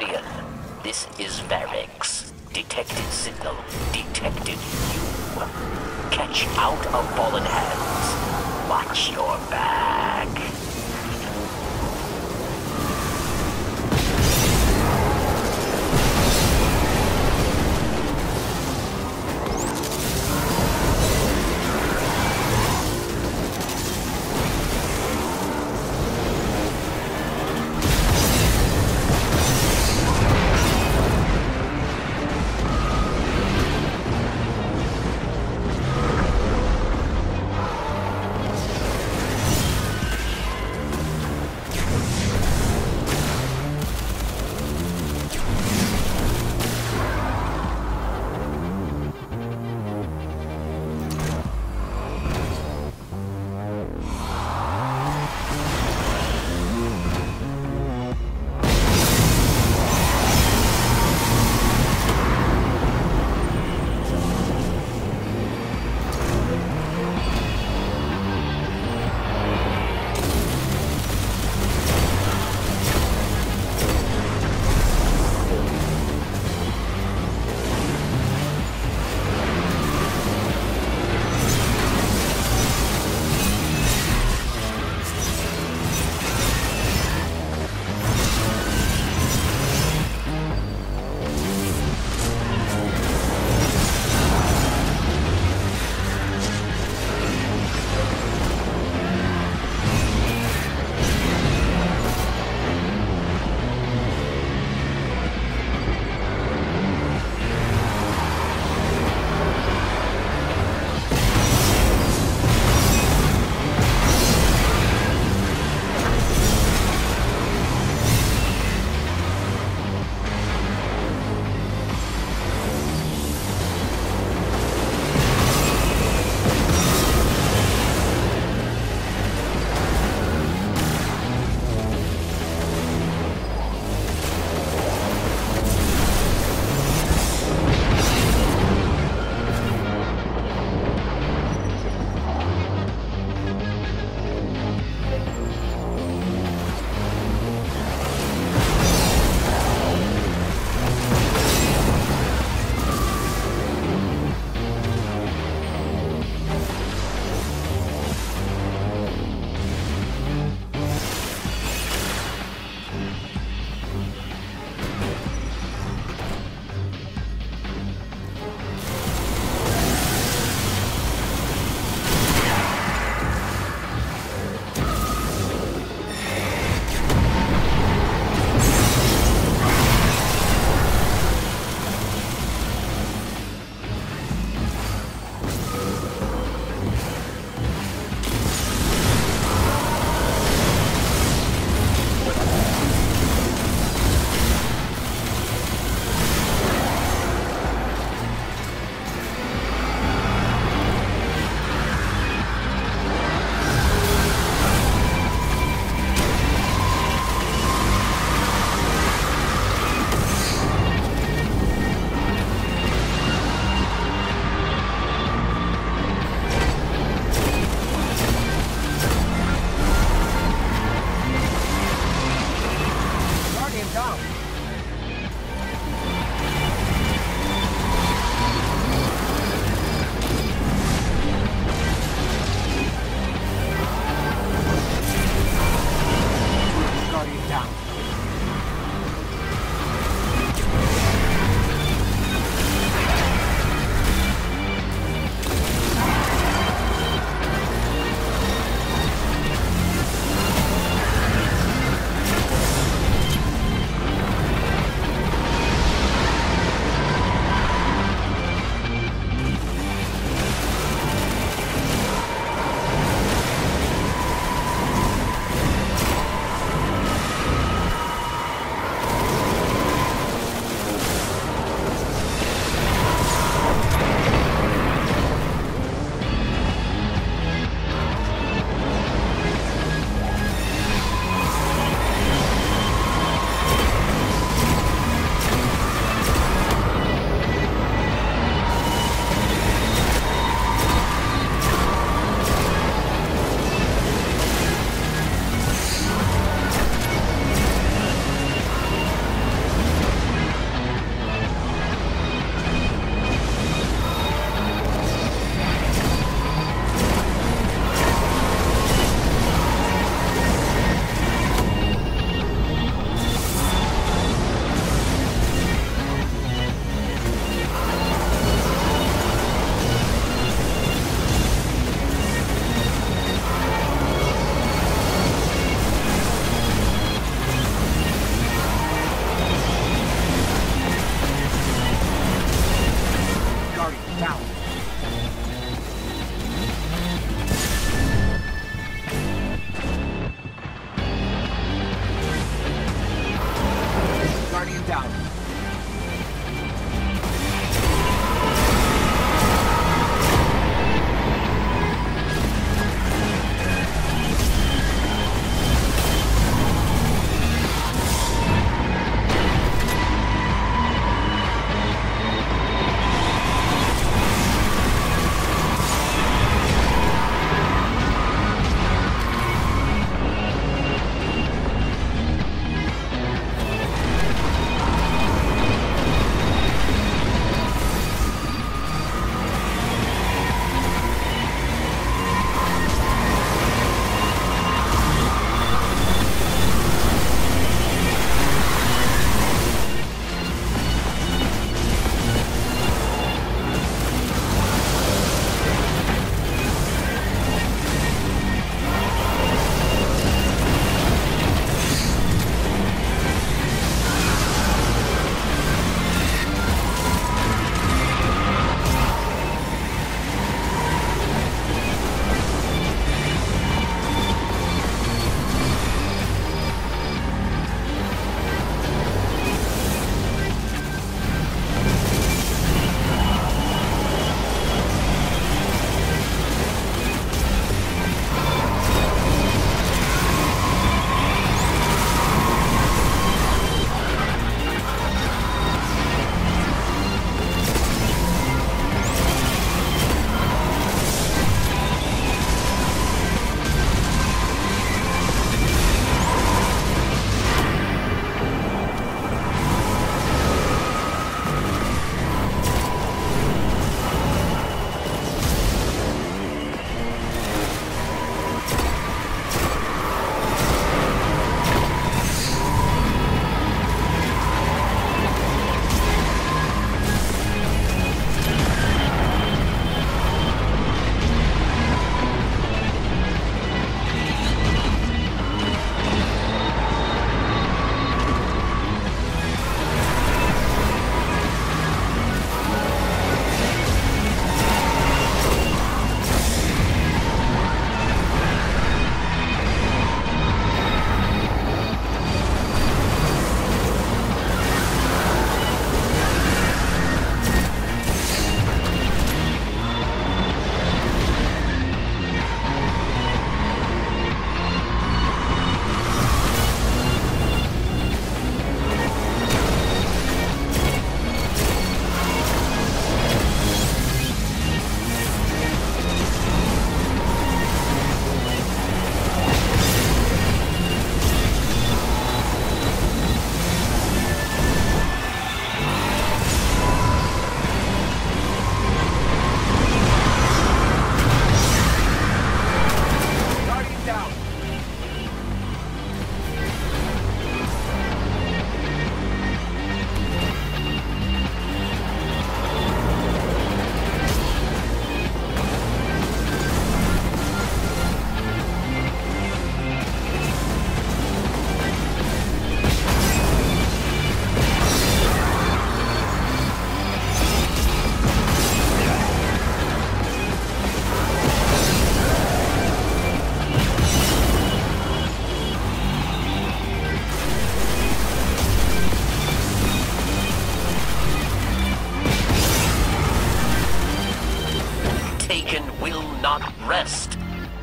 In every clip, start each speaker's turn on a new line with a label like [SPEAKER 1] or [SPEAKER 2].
[SPEAKER 1] Guardian, this is Variks. Detected signal. Detected you. Catch out of fallen hands. Watch your back.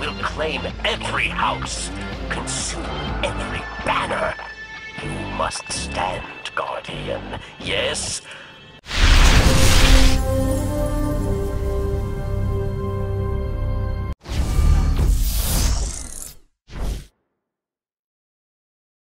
[SPEAKER 1] will claim every house, consume every banner. You must stand, Guardian. Yes?